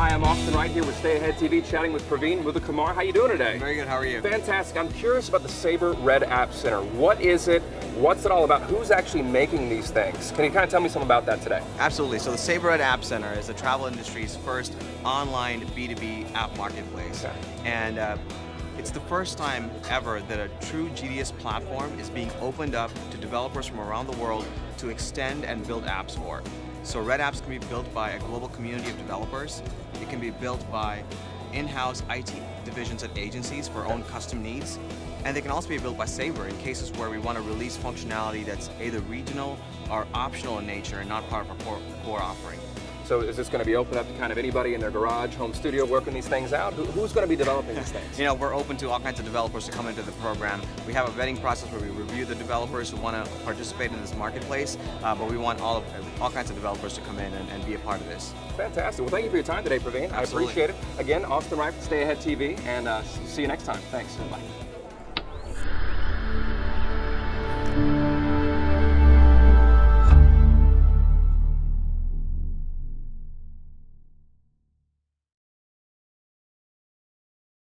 Hi, I'm Austin Wright here with Stay Ahead TV, chatting with Pravin Muthukumar. How you doing today? Very good. How are you? Fantastic. I'm curious about the Sabre Red App Center. What is it? What's it all about? Who's actually making these things? Can you kind of tell me something about that today? Absolutely. So the Sabre Red App Center is the travel industry's first online B2B app marketplace. Okay. And uh, it's the first time ever that a true GDS platform is being opened up to developers from around the world to extend and build apps for. So Red Apps can be built by a global community of developers. It can be built by in-house IT divisions at agencies for own custom needs. And they can also be built by Sabre in cases where we want to release functionality that's either regional or optional in nature and not part of our core, core offering. So is this going to be open up to kind of anybody in their garage, home studio, working these things out? Who's going to be developing these things? You know, we're open to all kinds of developers to come into the program. We have a vetting process where we review the developers who want to participate in this marketplace, uh, but we want all of, all kinds of developers to come in and, and, be a part of this. Fantastic. Well, thank you for your time today, Pravin. Absolutely. I appreciate it. Again, Austin Wright, Stay Ahead TV, and uh, see you next time. Thanks. Bye.